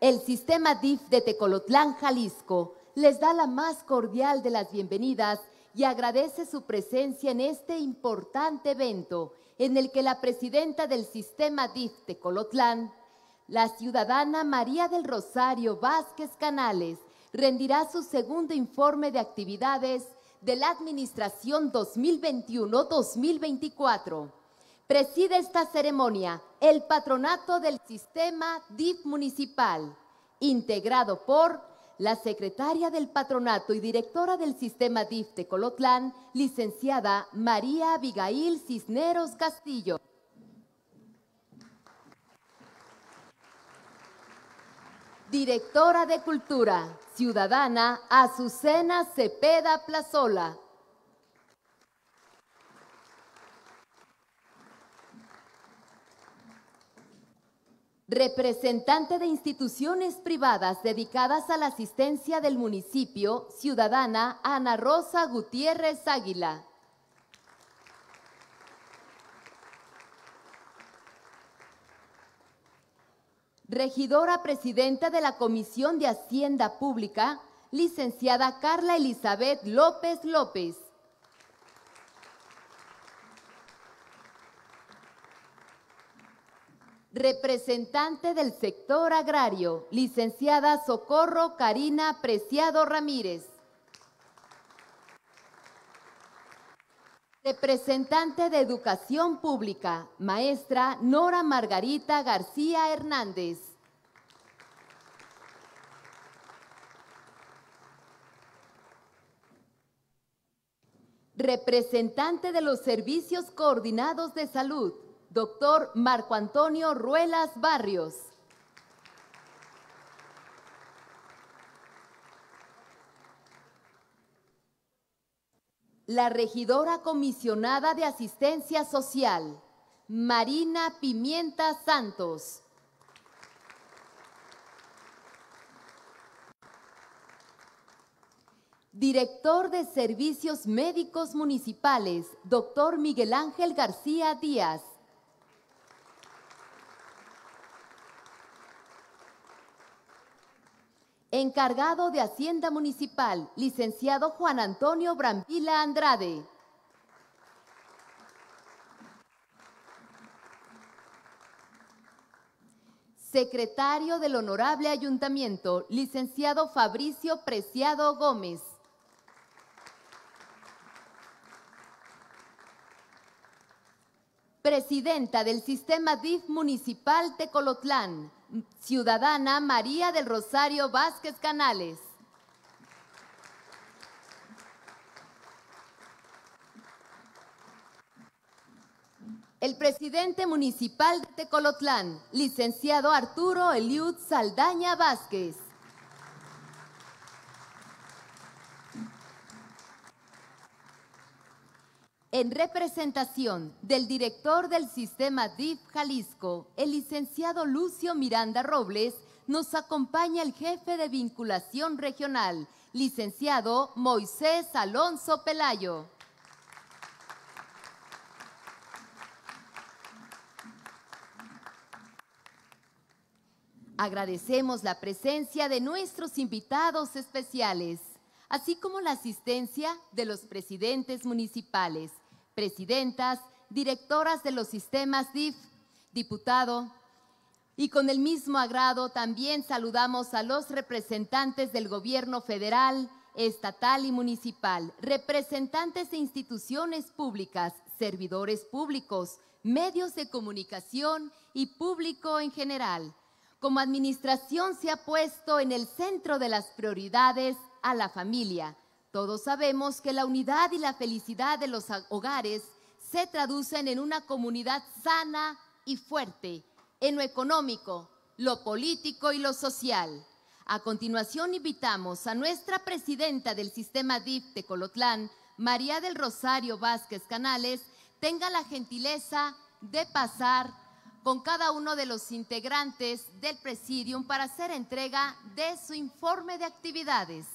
El sistema DIF de Tecolotlán, Jalisco, les da la más cordial de las bienvenidas y agradece su presencia en este importante evento en el que la presidenta del sistema DIF Tecolotlán, la ciudadana María del Rosario Vázquez Canales, rendirá su segundo informe de actividades de la Administración 2021-2024. Preside esta ceremonia el patronato del sistema DIF municipal, integrado por la secretaria del patronato y directora del sistema DIF de Colotlán, licenciada María Abigail Cisneros Castillo. Directora de Cultura, ciudadana Azucena Cepeda Plazola. Representante de instituciones privadas dedicadas a la asistencia del municipio, ciudadana Ana Rosa Gutiérrez Águila. Regidora presidenta de la Comisión de Hacienda Pública, licenciada Carla Elizabeth López López. Representante del sector agrario, licenciada Socorro Karina Preciado Ramírez. Representante de Educación Pública, maestra Nora Margarita García Hernández. Representante de los Servicios Coordinados de Salud, doctor Marco Antonio Ruelas Barrios. La regidora comisionada de asistencia social, Marina Pimienta Santos. Director de Servicios Médicos Municipales, doctor Miguel Ángel García Díaz. Encargado de Hacienda Municipal, licenciado Juan Antonio Brambila Andrade. Secretario del Honorable Ayuntamiento, licenciado Fabricio Preciado Gómez. Presidenta del Sistema DIF Municipal Tecolotlán, ciudadana María del Rosario Vázquez Canales. El presidente municipal de Tecolotlán, licenciado Arturo Eliud Saldaña Vázquez. En representación del director del sistema DIF Jalisco, el licenciado Lucio Miranda Robles, nos acompaña el jefe de vinculación regional, licenciado Moisés Alonso Pelayo. Agradecemos la presencia de nuestros invitados especiales, así como la asistencia de los presidentes municipales, presidentas, directoras de los sistemas DIF, diputado, y con el mismo agrado también saludamos a los representantes del gobierno federal, estatal y municipal, representantes de instituciones públicas, servidores públicos, medios de comunicación y público en general. Como administración se ha puesto en el centro de las prioridades a la familia, todos sabemos que la unidad y la felicidad de los hogares se traducen en una comunidad sana y fuerte, en lo económico, lo político y lo social. A continuación invitamos a nuestra presidenta del sistema DIF de Colotlán, María del Rosario Vázquez Canales, tenga la gentileza de pasar con cada uno de los integrantes del presidium para hacer entrega de su informe de actividades.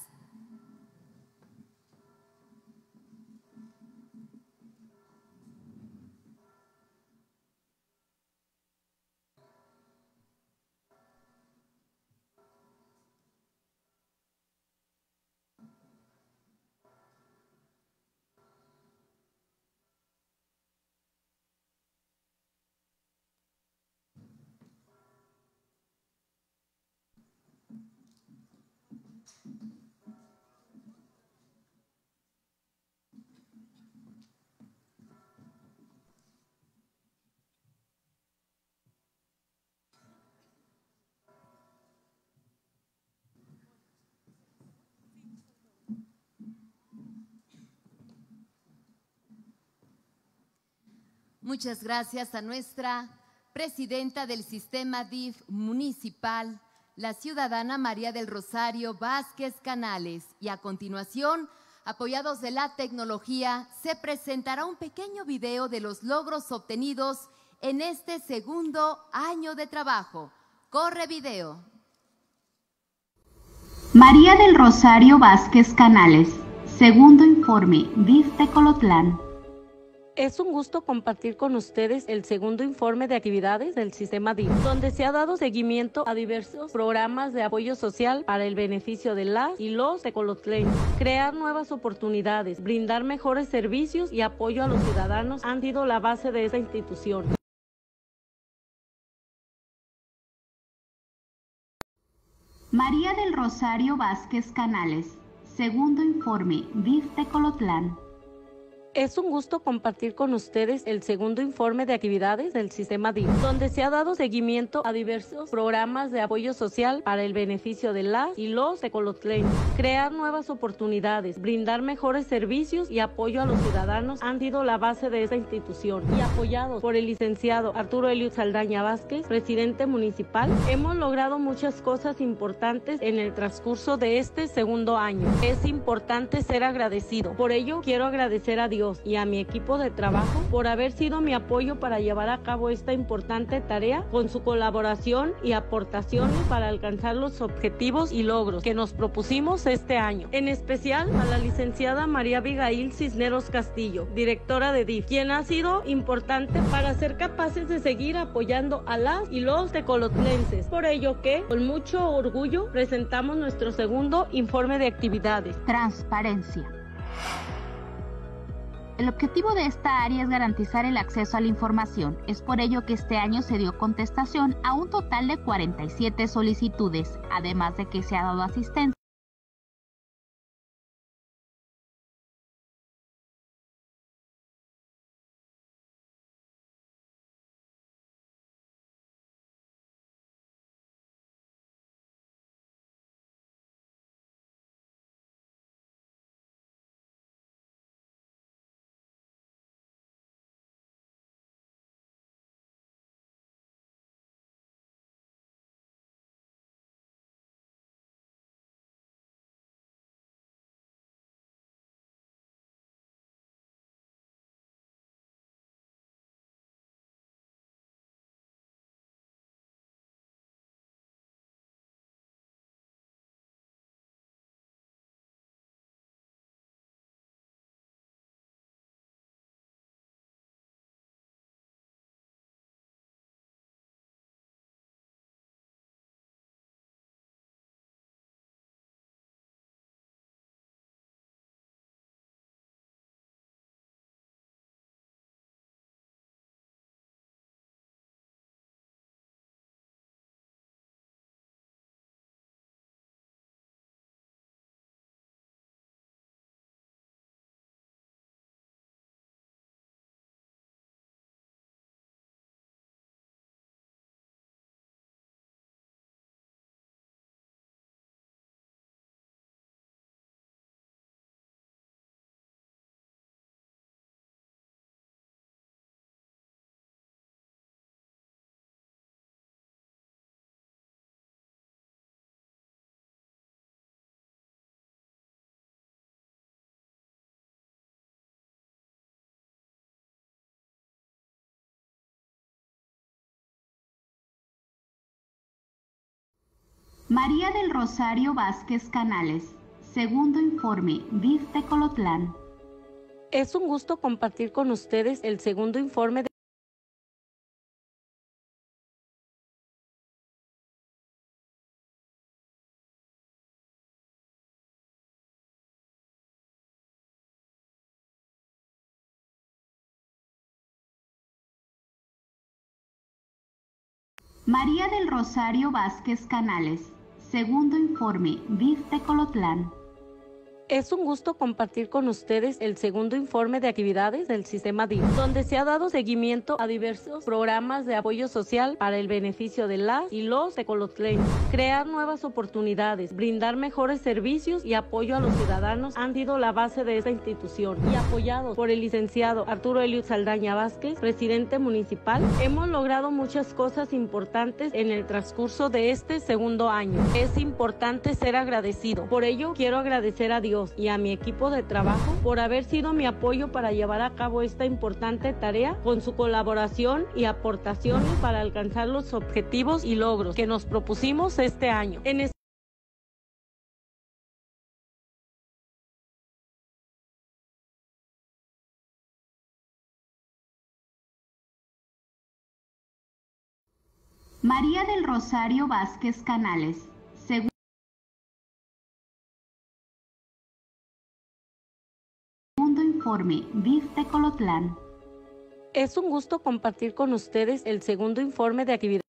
Muchas gracias a nuestra presidenta del sistema DIF municipal, la ciudadana María del Rosario Vázquez Canales. Y a continuación, apoyados de la tecnología, se presentará un pequeño video de los logros obtenidos en este segundo año de trabajo. Corre video. María del Rosario Vázquez Canales, segundo informe, DIF Tecolotlán. Es un gusto compartir con ustedes el segundo informe de actividades del sistema DIF, donde se ha dado seguimiento a diversos programas de apoyo social para el beneficio de las y los tecolotleños. Crear nuevas oportunidades, brindar mejores servicios y apoyo a los ciudadanos han sido la base de esta institución. María del Rosario Vázquez Canales, segundo informe, DIF Tecolotlán. Es un gusto compartir con ustedes el segundo informe de actividades del sistema DIF, donde se ha dado seguimiento a diversos programas de apoyo social para el beneficio de las y los ecolotleños. Crear nuevas oportunidades, brindar mejores servicios y apoyo a los ciudadanos han sido la base de esta institución. Y apoyados por el licenciado Arturo Eliud Saldaña Vázquez, presidente municipal, hemos logrado muchas cosas importantes en el transcurso de este segundo año. Es importante ser agradecido. Por ello, quiero agradecer a Dios y a mi equipo de trabajo por haber sido mi apoyo para llevar a cabo esta importante tarea con su colaboración y aportaciones para alcanzar los objetivos y logros que nos propusimos este año. En especial a la licenciada María Abigail Cisneros Castillo, directora de DIF, quien ha sido importante para ser capaces de seguir apoyando a las y los tecolotlenses. Por ello que, con mucho orgullo, presentamos nuestro segundo informe de actividades. Transparencia. El objetivo de esta área es garantizar el acceso a la información. Es por ello que este año se dio contestación a un total de 47 solicitudes, además de que se ha dado asistencia. María del Rosario Vázquez Canales, segundo informe, DIF Tecolotlán. Es un gusto compartir con ustedes el segundo informe de María del Rosario Vázquez Canales, segundo informe, DIF Tecolotlán. Es un gusto compartir con ustedes el segundo informe de actividades del sistema DIF, donde se ha dado seguimiento a diversos programas de apoyo social para el beneficio de las y los tecolotleños. Crear nuevas oportunidades, brindar mejores servicios y apoyo a los ciudadanos han sido la base de esta institución. Y apoyados por el licenciado Arturo Eliud Saldaña Vázquez, presidente municipal, hemos logrado muchas cosas importantes en el transcurso de este segundo año. Es importante ser agradecido. Por ello, quiero agradecer a Dios y a mi equipo de trabajo por haber sido mi apoyo para llevar a cabo esta importante tarea con su colaboración y aportaciones para alcanzar los objetivos y logros que nos propusimos este año. María del Rosario Vázquez Canales, informe. Es un gusto compartir con ustedes el segundo informe de actividad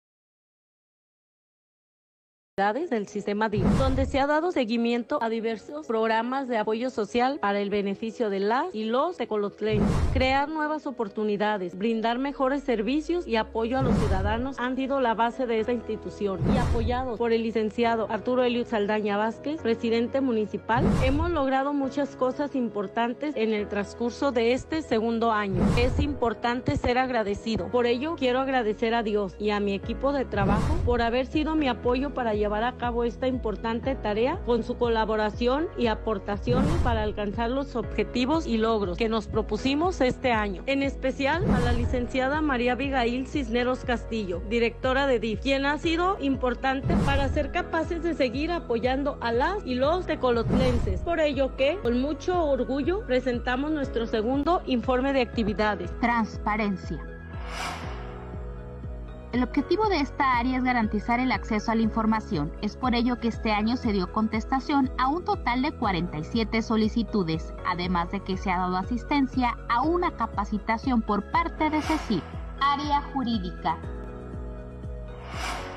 del sistema DIF, donde se ha dado seguimiento a diversos programas de apoyo social para el beneficio de las y los tecolotleños. Crear nuevas oportunidades, brindar mejores servicios y apoyo a los ciudadanos han sido la base de esta institución. Y apoyados por el licenciado Arturo Eliud Saldaña Vázquez, presidente municipal, hemos logrado muchas cosas importantes en el transcurso de este segundo año. Es importante ser agradecido. Por ello, quiero agradecer a Dios y a mi equipo de trabajo por haber sido mi apoyo para llevar llevar a cabo esta importante tarea con su colaboración y aportaciones para alcanzar los objetivos y logros que nos propusimos este año. En especial a la licenciada María Abigail Cisneros Castillo, directora de DIF, quien ha sido importante para ser capaces de seguir apoyando a las y los tecolotlenses. Por ello que, con mucho orgullo, presentamos nuestro segundo informe de actividades. Transparencia. El objetivo de esta área es garantizar el acceso a la información. Es por ello que este año se dio contestación a un total de 47 solicitudes, además de que se ha dado asistencia a una capacitación por parte de CECIP. Área jurídica.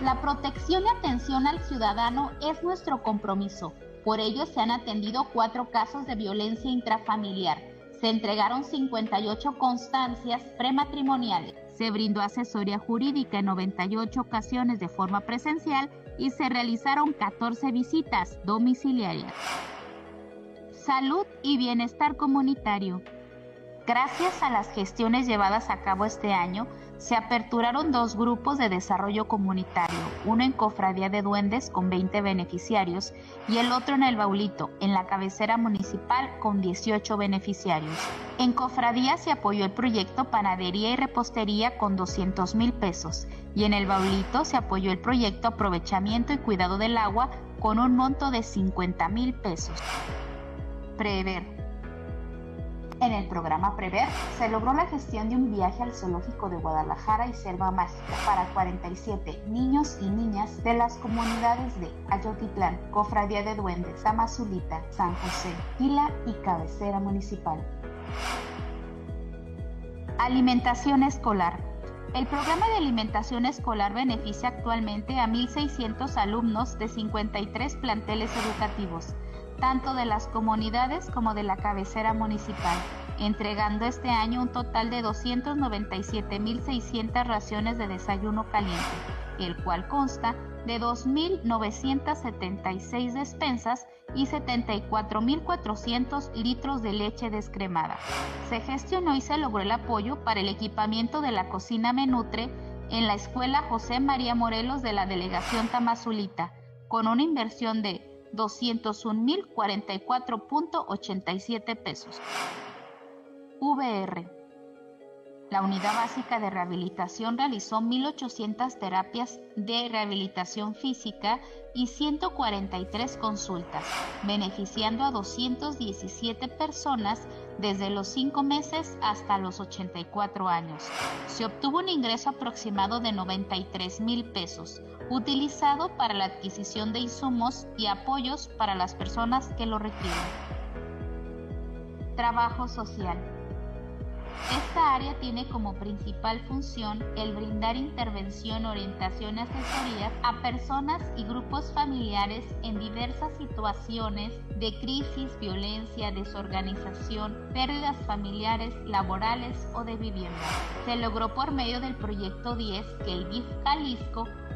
La protección y atención al ciudadano es nuestro compromiso. Por ello se han atendido cuatro casos de violencia intrafamiliar. Se entregaron 58 constancias prematrimoniales se brindó asesoría jurídica en 98 ocasiones de forma presencial y se realizaron 14 visitas domiciliarias. Salud y bienestar comunitario. Gracias a las gestiones llevadas a cabo este año, se aperturaron dos grupos de desarrollo comunitario, uno en Cofradía de Duendes con 20 beneficiarios y el otro en El Baulito, en la cabecera municipal con 18 beneficiarios. En Cofradía se apoyó el proyecto Panadería y Repostería con 200 mil pesos y en El Baulito se apoyó el proyecto Aprovechamiento y Cuidado del Agua con un monto de 50 mil pesos. Prever en el programa Prever se logró la gestión de un viaje al zoológico de Guadalajara y Selva Mágica para 47 niños y niñas de las comunidades de Ayotitlán, Cofradía de Duendes, Tamazulita, San José, Pila y Cabecera Municipal. Alimentación escolar. El programa de alimentación escolar beneficia actualmente a 1.600 alumnos de 53 planteles educativos tanto de las comunidades como de la cabecera municipal, entregando este año un total de 297.600 raciones de desayuno caliente, el cual consta de 2.976 despensas y 74.400 litros de leche descremada. Se gestionó y se logró el apoyo para el equipamiento de la cocina Menutre en la Escuela José María Morelos de la Delegación Tamazulita, con una inversión de 201.044.87 pesos. VR. La Unidad Básica de Rehabilitación realizó 1.800 terapias de rehabilitación física y 143 consultas, beneficiando a 217 personas desde los 5 meses hasta los 84 años. Se obtuvo un ingreso aproximado de 93 mil pesos, utilizado para la adquisición de insumos y apoyos para las personas que lo requieren. Trabajo social. Esta área tiene como principal función el brindar intervención, orientación y asesorías a personas y grupos familiares en diversas situaciones de crisis, violencia, desorganización, pérdidas familiares, laborales o de vivienda. Se logró por medio del proyecto 10 que el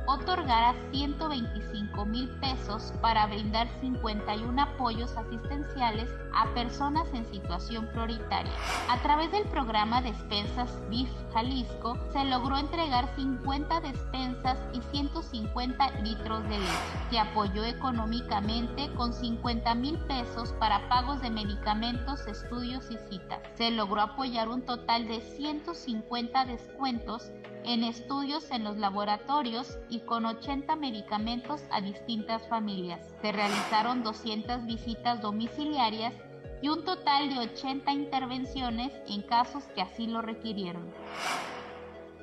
otorgará 125 mil pesos para brindar 51 apoyos asistenciales a personas en situación prioritaria. A través del programa Despensas BIF Jalisco se logró entregar 50 despensas y 150 litros de leche. Se apoyó económicamente con 50 mil pesos para pagos de medicamentos, estudios y citas. Se logró apoyar un total de 150 descuentos en estudios en los laboratorios y con 80 medicamentos a distintas familias. Se realizaron 200 visitas domiciliarias y un total de 80 intervenciones en casos que así lo requirieron.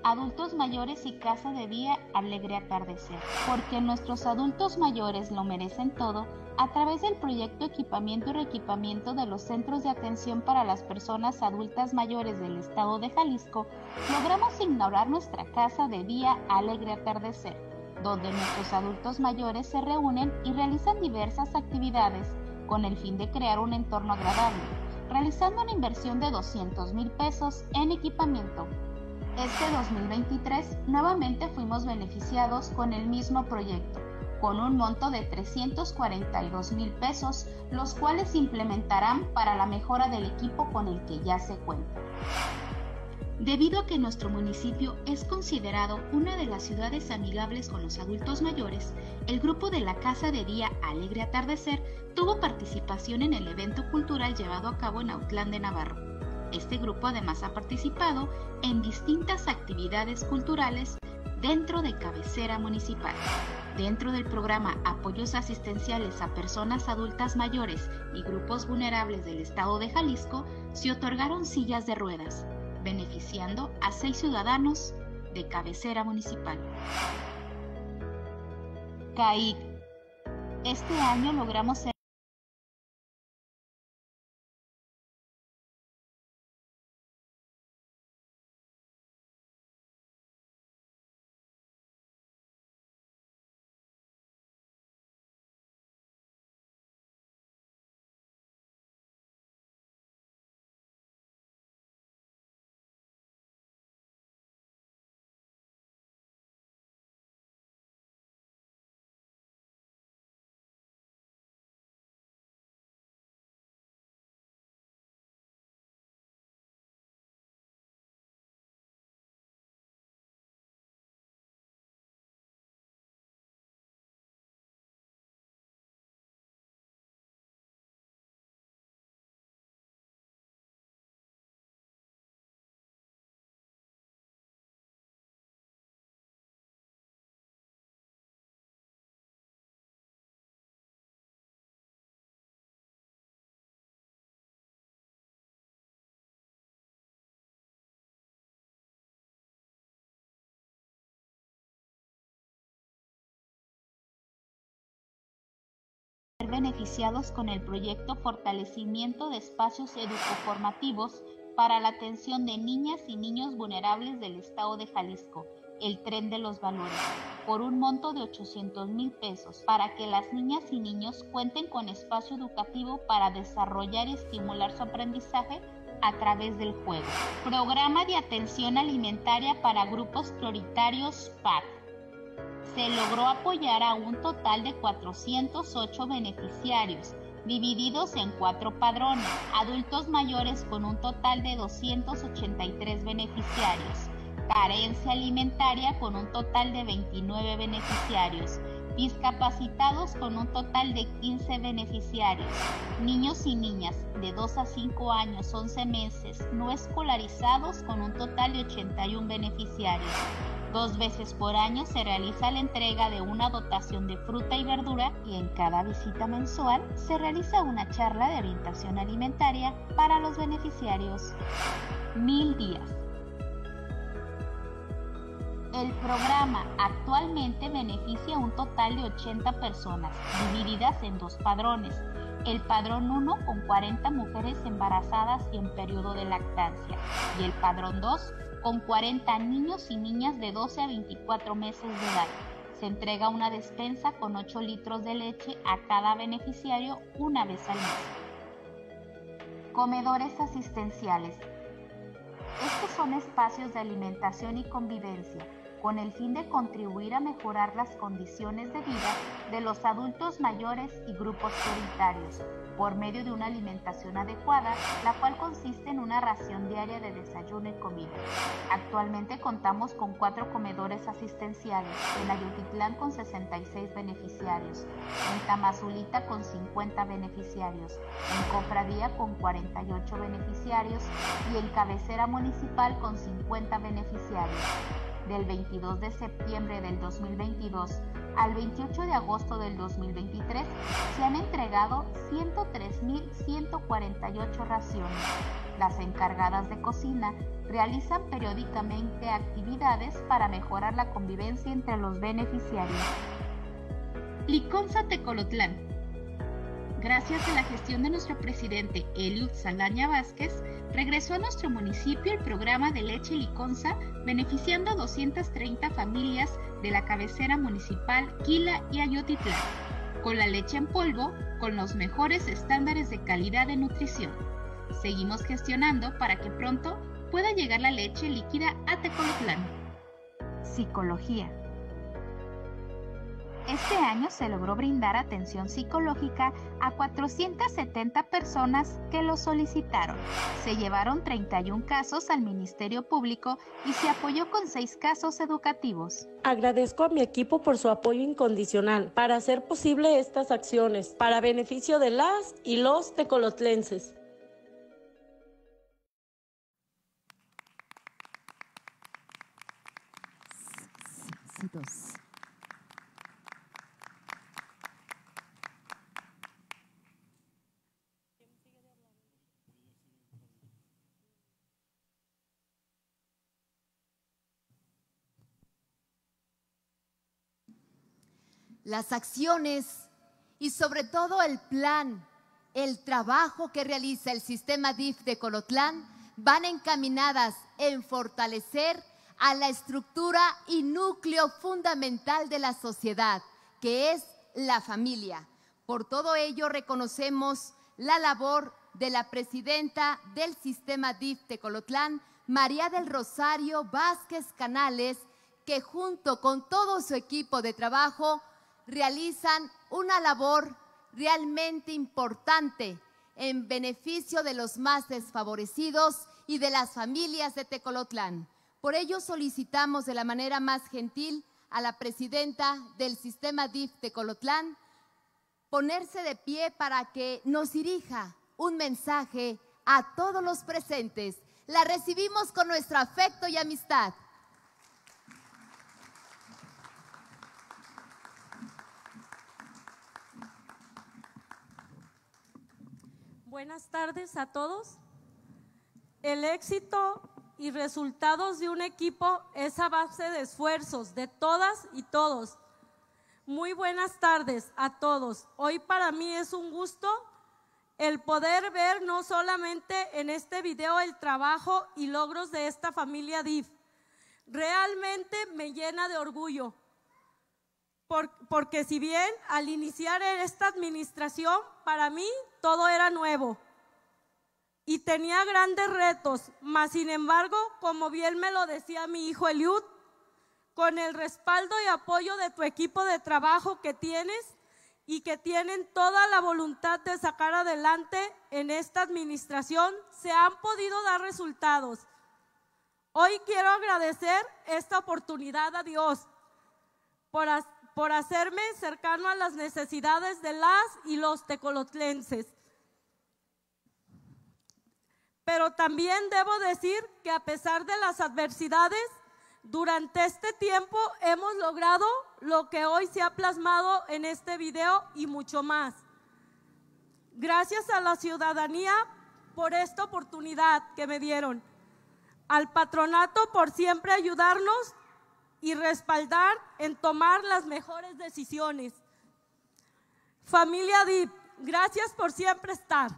Adultos mayores y casa de día, alegre atardecer. Porque nuestros adultos mayores lo merecen todo, a través del proyecto Equipamiento y Reequipamiento de los Centros de Atención para las Personas Adultas Mayores del Estado de Jalisco, logramos inaugurar nuestra casa de día Alegre Atardecer, donde nuestros adultos mayores se reúnen y realizan diversas actividades con el fin de crear un entorno agradable, realizando una inversión de 200 mil pesos en equipamiento este 2023 nuevamente fuimos beneficiados con el mismo proyecto, con un monto de 342 mil pesos, los cuales se implementarán para la mejora del equipo con el que ya se cuenta. Debido a que nuestro municipio es considerado una de las ciudades amigables con los adultos mayores, el grupo de la Casa de Día Alegre Atardecer tuvo participación en el evento cultural llevado a cabo en Autlán de Navarro este grupo además ha participado en distintas actividades culturales dentro de cabecera municipal. Dentro del programa Apoyos Asistenciales a Personas Adultas Mayores y Grupos Vulnerables del Estado de Jalisco, se otorgaron sillas de ruedas, beneficiando a seis ciudadanos de cabecera municipal. CAIC. Este año logramos ser beneficiados con el proyecto Fortalecimiento de Espacios Educoformativos para la atención de niñas y niños vulnerables del Estado de Jalisco, el Tren de los Valores, por un monto de 800 mil pesos, para que las niñas y niños cuenten con espacio educativo para desarrollar y estimular su aprendizaje a través del juego. Programa de atención alimentaria para grupos prioritarios PAC se logró apoyar a un total de 408 beneficiarios, divididos en cuatro padrones, adultos mayores con un total de 283 beneficiarios, carencia alimentaria con un total de 29 beneficiarios, discapacitados con un total de 15 beneficiarios, niños y niñas de 2 a 5 años, 11 meses, no escolarizados con un total de 81 beneficiarios, Dos veces por año se realiza la entrega de una dotación de fruta y verdura y en cada visita mensual se realiza una charla de orientación alimentaria para los beneficiarios. Mil días. El programa actualmente beneficia a un total de 80 personas, divididas en dos padrones. El padrón 1 con 40 mujeres embarazadas y en periodo de lactancia y el padrón 2 con 40 niños y niñas de 12 a 24 meses de edad. Se entrega una despensa con 8 litros de leche a cada beneficiario una vez al mes. Comedores asistenciales. Estos son espacios de alimentación y convivencia con el fin de contribuir a mejorar las condiciones de vida de los adultos mayores y grupos prioritarios por medio de una alimentación adecuada, la cual consiste en una ración diaria de desayuno y comida. Actualmente contamos con cuatro comedores asistenciales, en Ayutitlán con 66 beneficiarios, en Tamazulita con 50 beneficiarios, en Cofradía con 48 beneficiarios y en Cabecera Municipal con 50 beneficiarios del 22 de septiembre del 2022 al 28 de agosto del 2023 se han entregado 103.148 raciones. Las encargadas de cocina realizan periódicamente actividades para mejorar la convivencia entre los beneficiarios. Liconza Tecolotlán. Gracias a la gestión de nuestro presidente Eliud Saldaña Vázquez, regresó a nuestro municipio el programa de leche Liconza, beneficiando a 230 familias de la cabecera municipal Quila y Ayotitlán, con la leche en polvo con los mejores estándares de calidad de nutrición. Seguimos gestionando para que pronto pueda llegar la leche líquida a Tecolotlán. Psicología. Este año se logró brindar atención psicológica a 470 personas que lo solicitaron. Se llevaron 31 casos al Ministerio Público y se apoyó con 6 casos educativos. Agradezco a mi equipo por su apoyo incondicional para hacer posible estas acciones para beneficio de las y los tecolotlenses. Las acciones y sobre todo el plan, el trabajo que realiza el sistema DIF de Colotlán van encaminadas en fortalecer a la estructura y núcleo fundamental de la sociedad, que es la familia. Por todo ello reconocemos la labor de la presidenta del sistema DIF de Colotlán, María del Rosario Vázquez Canales, que junto con todo su equipo de trabajo realizan una labor realmente importante en beneficio de los más desfavorecidos y de las familias de Tecolotlán. Por ello solicitamos de la manera más gentil a la presidenta del sistema DIF Tecolotlán ponerse de pie para que nos dirija un mensaje a todos los presentes. La recibimos con nuestro afecto y amistad. Buenas tardes a todos. El éxito y resultados de un equipo es a base de esfuerzos de todas y todos. Muy buenas tardes a todos. Hoy para mí es un gusto el poder ver no solamente en este video el trabajo y logros de esta familia DIF. Realmente me llena de orgullo porque si bien al iniciar esta administración, para mí todo era nuevo y tenía grandes retos, mas sin embargo, como bien me lo decía mi hijo Eliud, con el respaldo y apoyo de tu equipo de trabajo que tienes y que tienen toda la voluntad de sacar adelante en esta administración, se han podido dar resultados. Hoy quiero agradecer esta oportunidad a Dios por, por hacerme cercano a las necesidades de las y los tecolotlenses. Pero también debo decir que a pesar de las adversidades, durante este tiempo hemos logrado lo que hoy se ha plasmado en este video y mucho más. Gracias a la ciudadanía por esta oportunidad que me dieron, al patronato por siempre ayudarnos y respaldar en tomar las mejores decisiones. Familia DIP, gracias por siempre estar.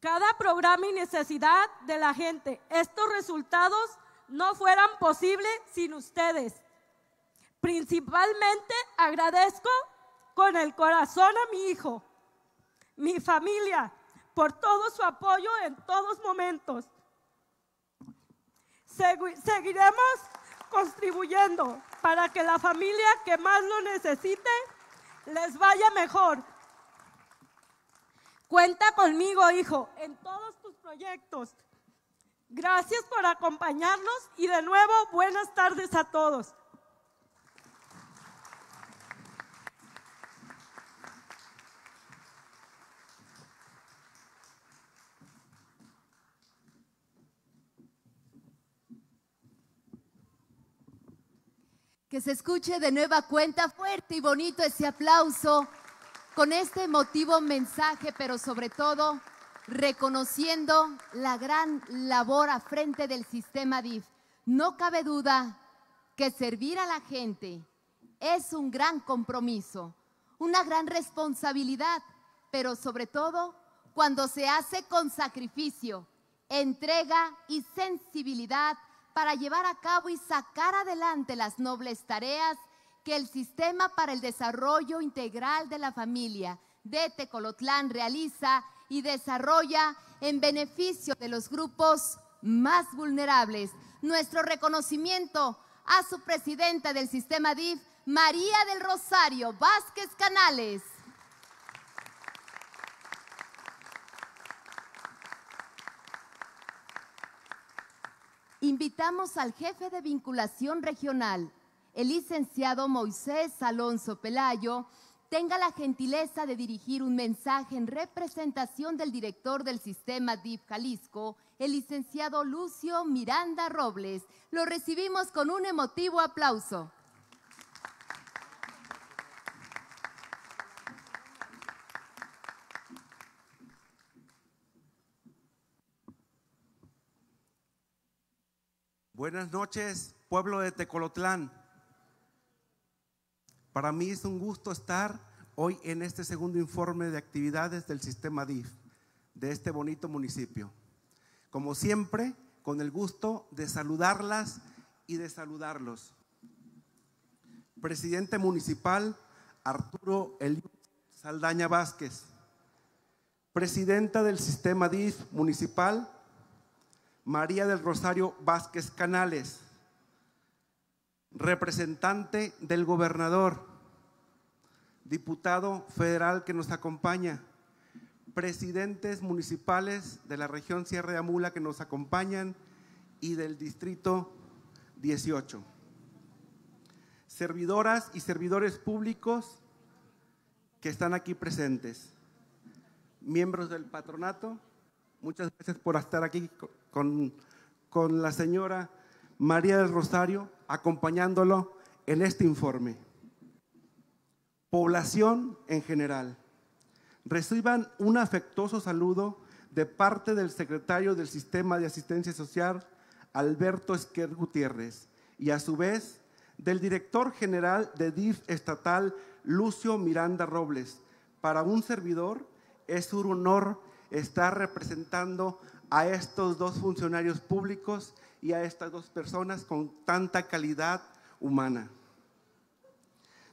Cada programa y necesidad de la gente, estos resultados no fueran posibles sin ustedes. Principalmente agradezco con el corazón a mi hijo, mi familia, por todo su apoyo en todos momentos. Seguiremos contribuyendo para que la familia que más lo necesite les vaya mejor. Cuenta conmigo, hijo, en todos tus proyectos. Gracias por acompañarnos y de nuevo buenas tardes a todos. Que se escuche de nueva cuenta fuerte y bonito ese aplauso con este emotivo mensaje, pero sobre todo reconociendo la gran labor a frente del sistema DIF. No cabe duda que servir a la gente es un gran compromiso, una gran responsabilidad, pero sobre todo cuando se hace con sacrificio, entrega y sensibilidad para llevar a cabo y sacar adelante las nobles tareas que el Sistema para el Desarrollo Integral de la Familia de Tecolotlán realiza y desarrolla en beneficio de los grupos más vulnerables. Nuestro reconocimiento a su presidenta del sistema DIF, María del Rosario Vázquez Canales. Invitamos al jefe de vinculación regional, el licenciado Moisés Alonso Pelayo, tenga la gentileza de dirigir un mensaje en representación del director del sistema DIF Jalisco, el licenciado Lucio Miranda Robles. Lo recibimos con un emotivo aplauso. Buenas noches, pueblo de Tecolotlán. Para mí es un gusto estar hoy en este segundo informe de actividades del sistema DIF de este bonito municipio. Como siempre, con el gusto de saludarlas y de saludarlos. Presidente municipal Arturo Eliud Saldaña Vázquez. Presidenta del sistema DIF municipal María del Rosario Vázquez Canales, representante del gobernador, diputado federal que nos acompaña, presidentes municipales de la región Sierra de Amula que nos acompañan y del distrito 18. Servidoras y servidores públicos que están aquí presentes. Miembros del patronato, muchas gracias por estar aquí con, con la señora María del Rosario acompañándolo en este informe. Población en general. Reciban un afectuoso saludo de parte del secretario del Sistema de Asistencia Social, Alberto Esquer Gutiérrez, y a su vez del director general de DIF estatal, Lucio Miranda Robles. Para un servidor es un honor estar representando a estos dos funcionarios públicos y a estas dos personas con tanta calidad humana.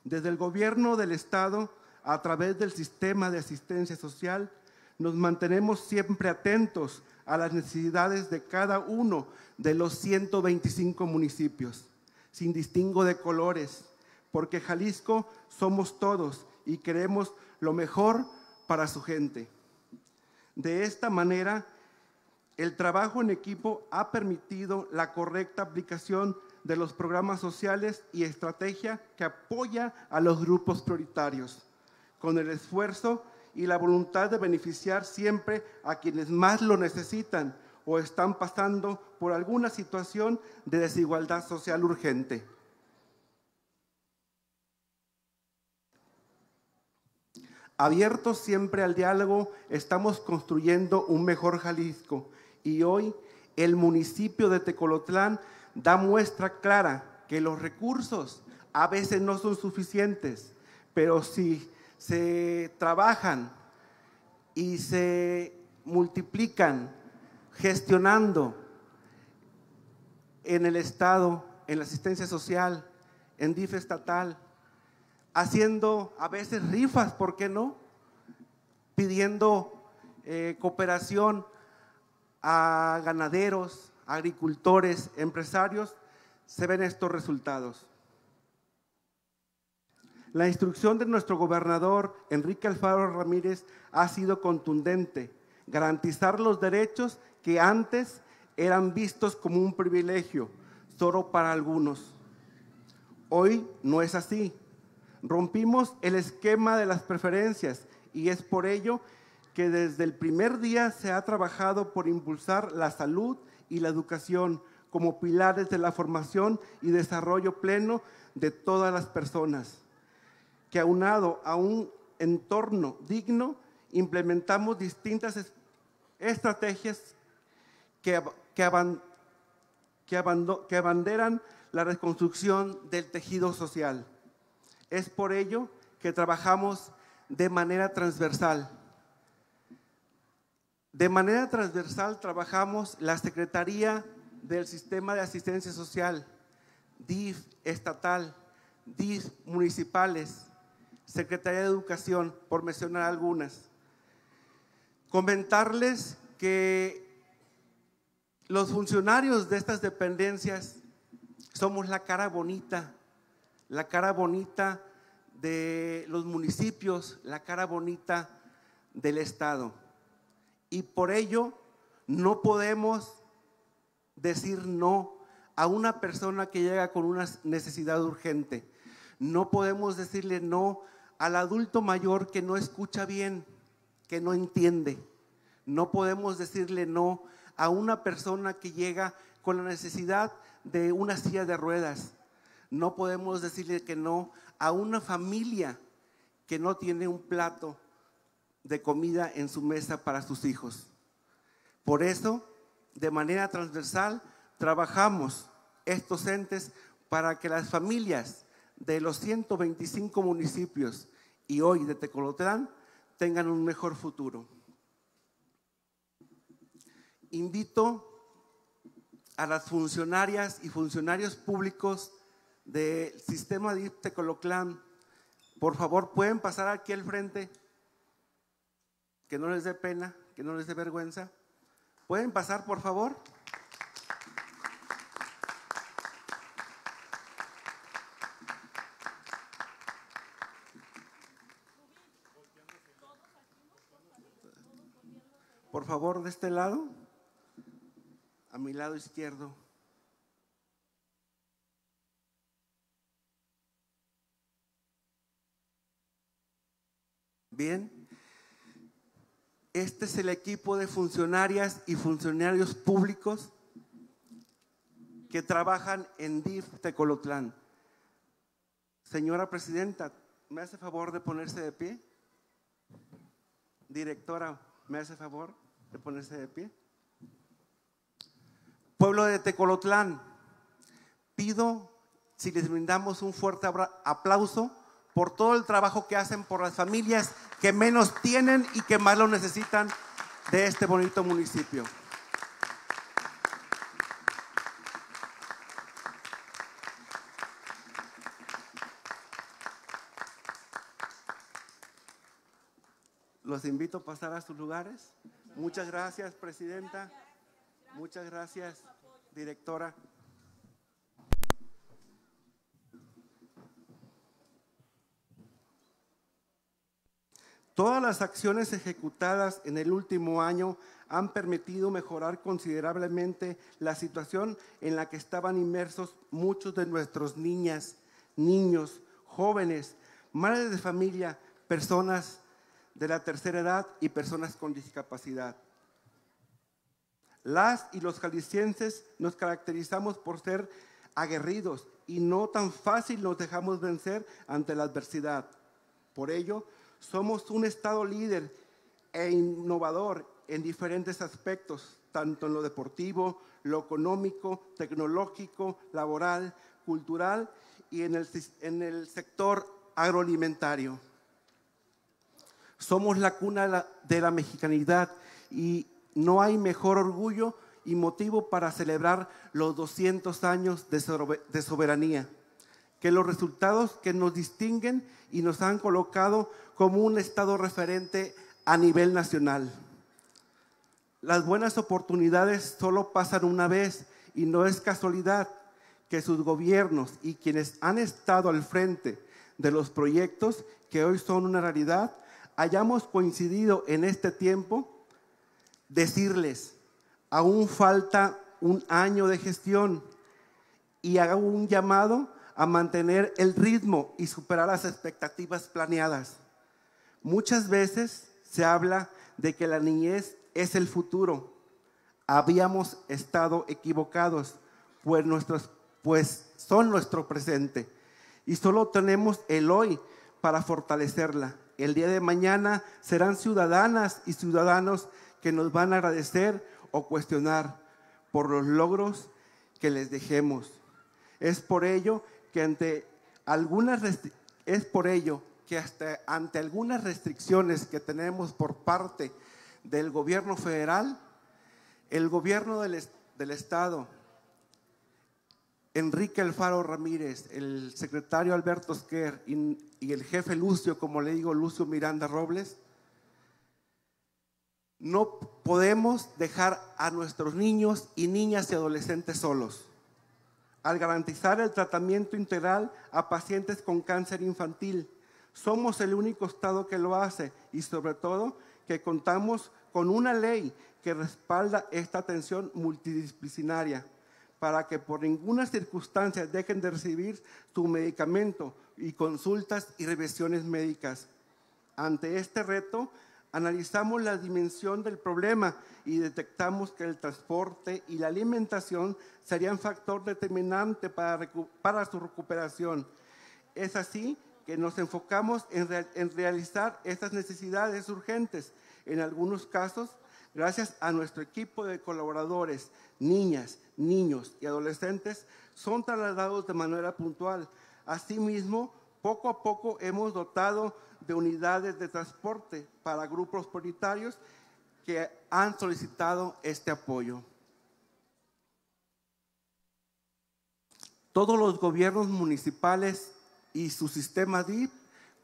Desde el gobierno del Estado, a través del sistema de asistencia social, nos mantenemos siempre atentos a las necesidades de cada uno de los 125 municipios, sin distingo de colores, porque Jalisco somos todos y queremos lo mejor para su gente. De esta manera, el trabajo en equipo ha permitido la correcta aplicación de los programas sociales y estrategia que apoya a los grupos prioritarios, con el esfuerzo y la voluntad de beneficiar siempre a quienes más lo necesitan o están pasando por alguna situación de desigualdad social urgente. Abiertos siempre al diálogo, estamos construyendo un mejor Jalisco. Y hoy el municipio de Tecolotlán da muestra clara que los recursos a veces no son suficientes, pero si se trabajan y se multiplican gestionando en el Estado, en la asistencia social, en DIF estatal, haciendo a veces rifas, ¿por qué no? Pidiendo eh, cooperación a ganaderos, agricultores, empresarios, se ven estos resultados. La instrucción de nuestro gobernador Enrique Alfaro Ramírez ha sido contundente, garantizar los derechos que antes eran vistos como un privilegio solo para algunos. Hoy no es así. Rompimos el esquema de las preferencias y es por ello que desde el primer día se ha trabajado por impulsar la salud y la educación como pilares de la formación y desarrollo pleno de todas las personas, que aunado a un entorno digno, implementamos distintas estrategias que, que, abanderan la reconstrucción del tejido social. Es por ello que trabajamos de manera transversal. De manera transversal trabajamos la Secretaría del Sistema de Asistencia Social, DIF estatal, DIF municipales, Secretaría de Educación, por mencionar algunas. Comentarles que los funcionarios de estas dependencias somos la cara bonita, la cara bonita de los municipios, la cara bonita del Estado. Y por ello no podemos decir no a una persona que llega con una necesidad urgente. No podemos decirle no al adulto mayor que no escucha bien, que no entiende. No podemos decirle no a una persona que llega con la necesidad de una silla de ruedas. No podemos decirle que no a una familia que no tiene un plato de comida en su mesa para sus hijos. Por eso, de manera transversal, trabajamos estos entes para que las familias de los 125 municipios y hoy de Tecolotlán tengan un mejor futuro invito a las funcionarias y funcionarios públicos del sistema de Tecoloclán, por favor, pueden pasar aquí al frente, que no les dé pena, que no les dé vergüenza. ¿Pueden pasar, por favor? Por favor, de este lado a mi lado izquierdo. Bien, este es el equipo de funcionarias y funcionarios públicos que trabajan en DIF Tecolotlán. Señora Presidenta, ¿me hace favor de ponerse de pie? Directora, ¿me hace favor de ponerse de pie? Pueblo de Tecolotlán, pido si les brindamos un fuerte aplauso por todo el trabajo que hacen por las familias que menos tienen y que más lo necesitan de este bonito municipio. Los invito a pasar a sus lugares. Muchas gracias, Presidenta. Muchas gracias, directora. Todas las acciones ejecutadas en el último año han permitido mejorar considerablemente la situación en la que estaban inmersos muchos de nuestros niñas, niños, jóvenes, madres de familia, personas de la tercera edad y personas con discapacidad. Las y los jaliscienses nos caracterizamos por ser aguerridos y no tan fácil nos dejamos vencer ante la adversidad. Por ello, somos un Estado líder e innovador en diferentes aspectos tanto en lo deportivo, lo económico, tecnológico, laboral, cultural y en el, en el sector agroalimentario. Somos la cuna de la mexicanidad y no hay mejor orgullo y motivo para celebrar los 200 años de soberanía que los resultados que nos distinguen y nos han colocado como un Estado referente a nivel nacional. Las buenas oportunidades solo pasan una vez y no es casualidad que sus gobiernos y quienes han estado al frente de los proyectos que hoy son una realidad, hayamos coincidido en este tiempo, decirles, aún falta un año de gestión y hago un llamado a mantener el ritmo y superar las expectativas planeadas. Muchas veces se habla de que la niñez es el futuro. Habíamos estado equivocados, pues, nuestros, pues son nuestro presente. Y solo tenemos el hoy para fortalecerla. El día de mañana serán ciudadanas y ciudadanos que nos van a agradecer o cuestionar por los logros que les dejemos. Es por ello que ante algunas es por ello que hasta ante algunas restricciones que tenemos por parte del gobierno federal, el gobierno del, del Estado, Enrique Alfaro Ramírez, el secretario Alberto Esquer y, y el jefe Lucio, como le digo, Lucio Miranda Robles, no podemos dejar a nuestros niños y niñas y adolescentes solos al garantizar el tratamiento integral a pacientes con cáncer infantil. Somos el único Estado que lo hace y sobre todo que contamos con una ley que respalda esta atención multidisciplinaria para que por ninguna circunstancia dejen de recibir su medicamento y consultas y revisiones médicas. Ante este reto, Analizamos la dimensión del problema y detectamos que el transporte y la alimentación serían factor determinante para, su recuperación. Es así que nos enfocamos en, en realizar estas necesidades urgentes. En algunos casos, gracias a nuestro equipo de colaboradores, niñas, niños y adolescentes, son trasladados de manera puntual. Asimismo, poco a poco hemos dotado de unidades de transporte para grupos prioritarios que han solicitado este apoyo. Todos los gobiernos municipales y su sistema DIP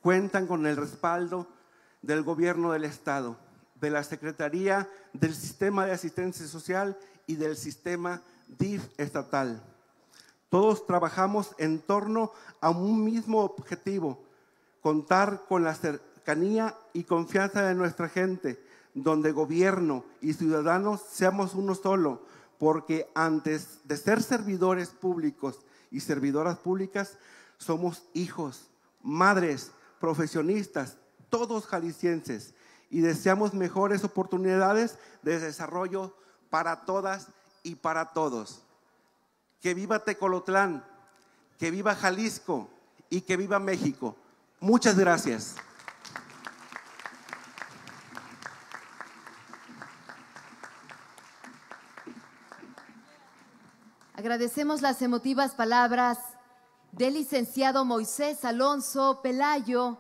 cuentan con el respaldo del gobierno del Estado, de la Secretaría del Sistema de Asistencia Social y del sistema DIF estatal. Todos trabajamos en torno a un mismo objetivo, contar con la cercanía y confianza de nuestra gente, donde gobierno y ciudadanos seamos uno solo, porque antes de ser servidores públicos y servidoras públicas, somos hijos, madres, profesionistas, todos jaliscienses, y deseamos mejores oportunidades de desarrollo para todas y para todos. Que viva Tecolotlán, que viva Jalisco y que viva México. Muchas gracias. Agradecemos las emotivas palabras del licenciado Moisés Alonso Pelayo,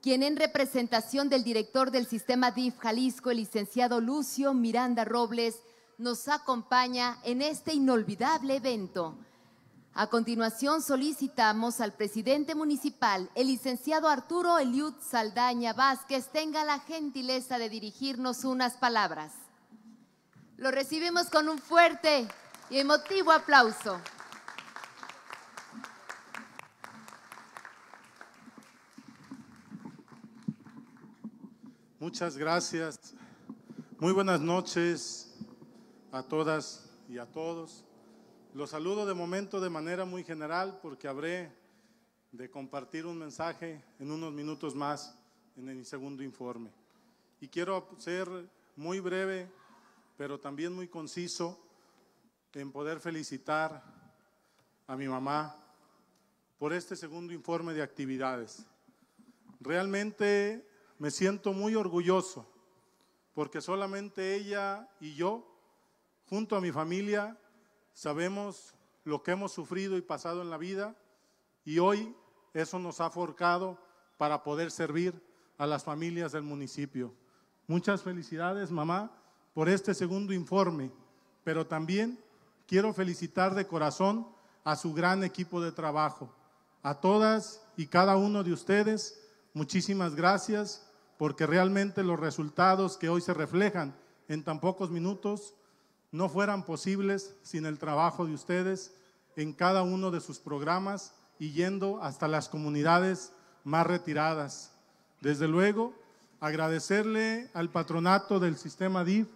quien en representación del director del sistema DIF Jalisco, el licenciado Lucio Miranda Robles, nos acompaña en este inolvidable evento. A continuación solicitamos al presidente municipal, el licenciado Arturo Eliud Saldaña Vázquez, tenga la gentileza de dirigirnos unas palabras. Lo recibimos con un fuerte y emotivo aplauso. Muchas gracias. Muy buenas noches a todas y a todos. Los saludo de momento de manera muy general porque habré de compartir un mensaje en unos minutos más en el segundo informe. Y quiero ser muy breve, pero también muy conciso en poder felicitar a mi mamá por este segundo informe de actividades. Realmente me siento muy orgulloso porque solamente ella y yo junto a mi familia, sabemos lo que hemos sufrido y pasado en la vida y hoy eso nos ha forjado para poder servir a las familias del municipio. Muchas felicidades, mamá, por este segundo informe, pero también quiero felicitar de corazón a su gran equipo de trabajo. A todas y cada uno de ustedes, muchísimas gracias porque realmente los resultados que hoy se reflejan en tan pocos minutos no fueran posibles sin el trabajo de ustedes en cada uno de sus programas y yendo hasta las comunidades más retiradas. Desde luego, agradecerle al patronato del sistema DIF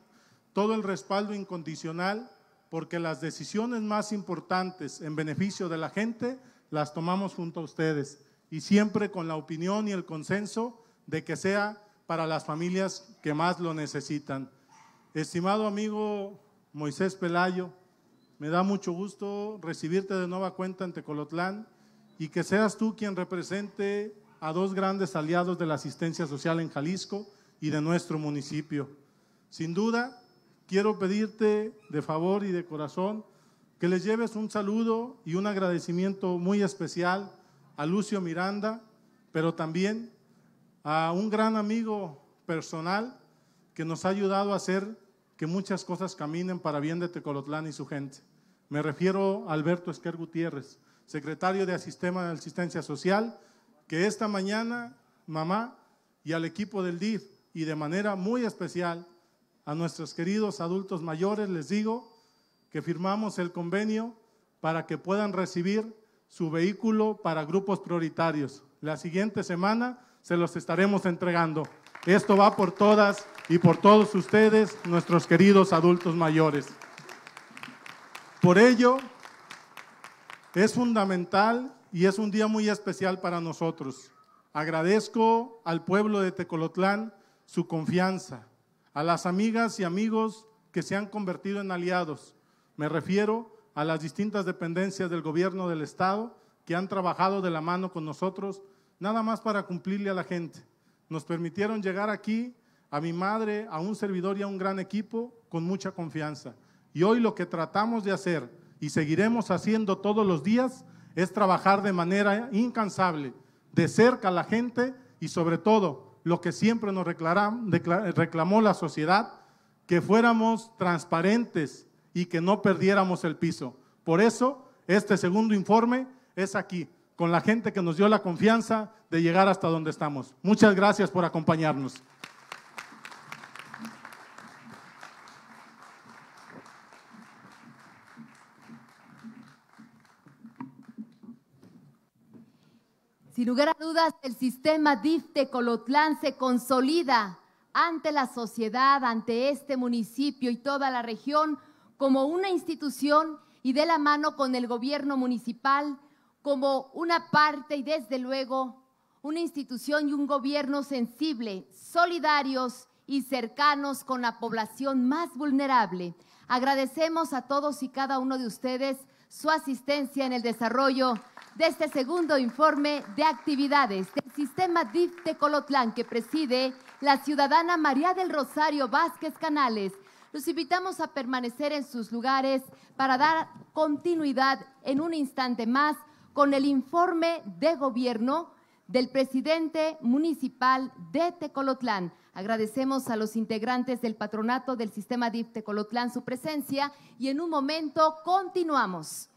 todo el respaldo incondicional porque las decisiones más importantes en beneficio de la gente las tomamos junto a ustedes y siempre con la opinión y el consenso de que sea para las familias que más lo necesitan. Estimado amigo Moisés Pelayo, me da mucho gusto recibirte de nueva cuenta en Tecolotlán y que seas tú quien represente a dos grandes aliados de la asistencia social en Jalisco y de nuestro municipio. Sin duda, quiero pedirte de favor y de corazón que les lleves un saludo y un agradecimiento muy especial a Lucio Miranda, pero también a un gran amigo personal que nos ha ayudado a hacer que muchas cosas caminen para bien de Tecolotlán y su gente. Me refiero a Alberto Esquer Gutiérrez, secretario de Asistencia Social, que esta mañana, mamá, y al equipo del DIF, y de manera muy especial a nuestros queridos adultos mayores, les digo que firmamos el convenio para que puedan recibir su vehículo para grupos prioritarios. La siguiente semana se los estaremos entregando. Esto va por todas y por todos ustedes, nuestros queridos adultos mayores. Por ello, es fundamental y es un día muy especial para nosotros. Agradezco al pueblo de Tecolotlán su confianza, a las amigas y amigos que se han convertido en aliados. Me refiero a las distintas dependencias del gobierno del Estado que han trabajado de la mano con nosotros, nada más para cumplirle a la gente. Nos permitieron llegar aquí, a mi madre, a un servidor y a un gran equipo, con mucha confianza. Y hoy lo que tratamos de hacer y seguiremos haciendo todos los días es trabajar de manera incansable, de cerca a la gente y sobre todo lo que siempre nos reclamó la sociedad, que fuéramos transparentes y que no perdiéramos el piso. Por eso, este segundo informe es aquí, con la gente que nos dio la confianza de llegar hasta donde estamos. Muchas gracias por acompañarnos. Sin lugar a dudas, el sistema DIF de Colotlán se consolida ante la sociedad, ante este municipio y toda la región como una institución y de la mano con el gobierno municipal como una parte y desde luego una institución y un gobierno sensible, solidarios y cercanos con la población más vulnerable. Agradecemos a todos y cada uno de ustedes su asistencia en el desarrollo de este segundo informe de actividades del sistema DIF de Colotlán que preside la ciudadana María del Rosario Vázquez Canales. Los invitamos a permanecer en sus lugares para dar continuidad en un instante más con el informe de gobierno del presidente municipal de Tecolotlán. Agradecemos a los integrantes del patronato del sistema DIF Tecolotlán su presencia y en un momento continuamos.